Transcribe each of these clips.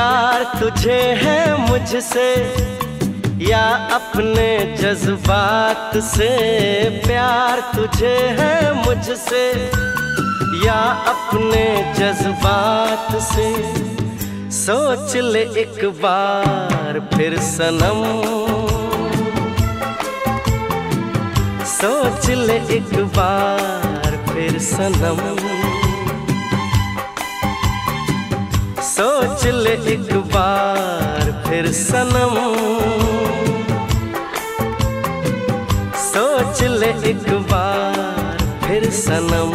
प्यार तुझे है मुझसे, या अपने जज्बात से। प्यार तुझे है मुझसे, या अपने जज्बात से। सोच ले एक बार फिर सनम। सोच ले एक बार फिर सनम। सोच ले एक बार फिर सनम। सोच ले एक बार फिर सनम।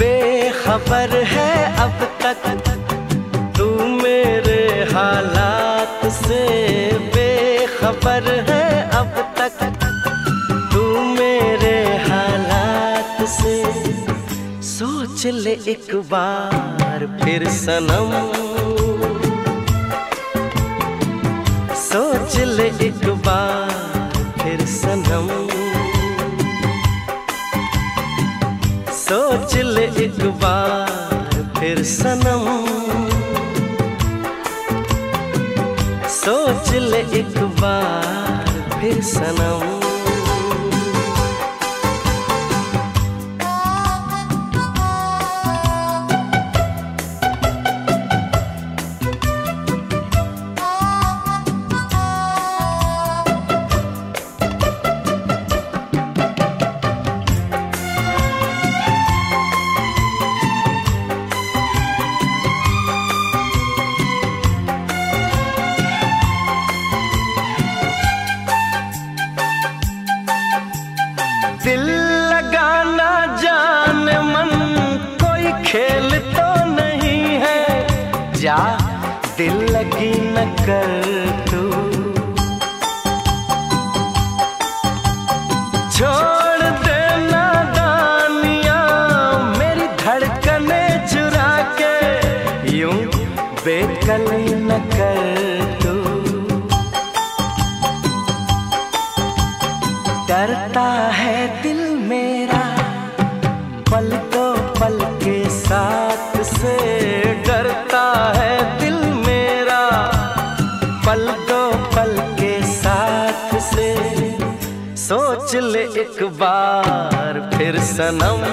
बेखबर है अब तक तू मेरे हालात से। बेखबर है अब सोच ले एक बार फिर सनम। सोच ले एक बार फिर सनम। सोच ले एक बार फिर सनम। सोच ले एक बार फिर सनम। बेकली न कर तू। डरता है दिल मेरा पल तो पल के साथ से। डरता है दिल मेरा पल दो पल के साथ से। सोच ले एक बार फिर सनम।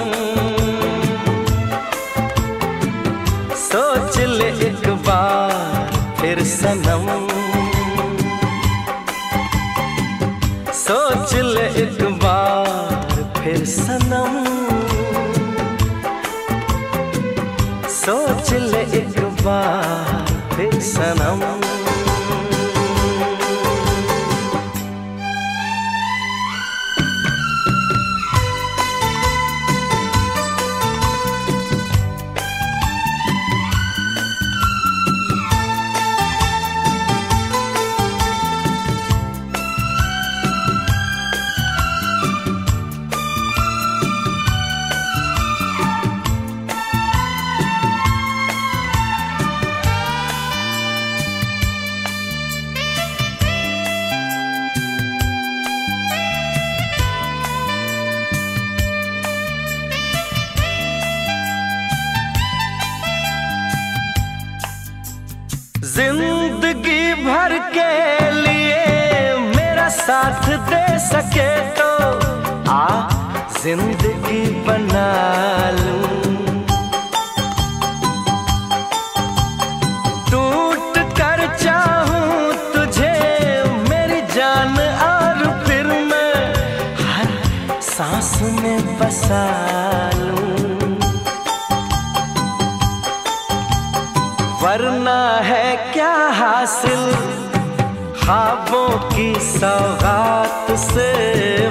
फिर सनम। सोच ले एक बार फिर सनम। सोच ले एक बार फिर सनम। ज़िंदगी भर के लिए मेरा साथ दे सके तो आ, ज़िंदगी बना लूँ। टूट कर चाहूँ तुझे, मेरी जान और फिर मैं, हर सांस में बसा हासिल, ख्वाबों की सौगात से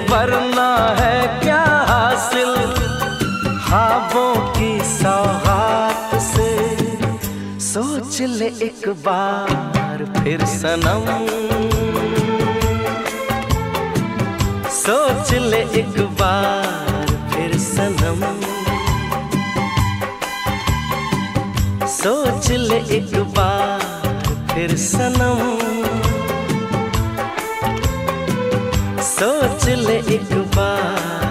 वरना है क्या हासिल? ख्वाबों की सौगात से सोच ले एक बार फिर सनम। सोच ले एक बार फिर सनम। सोच ले एक बार फिर सनम। सोच ले एक बार।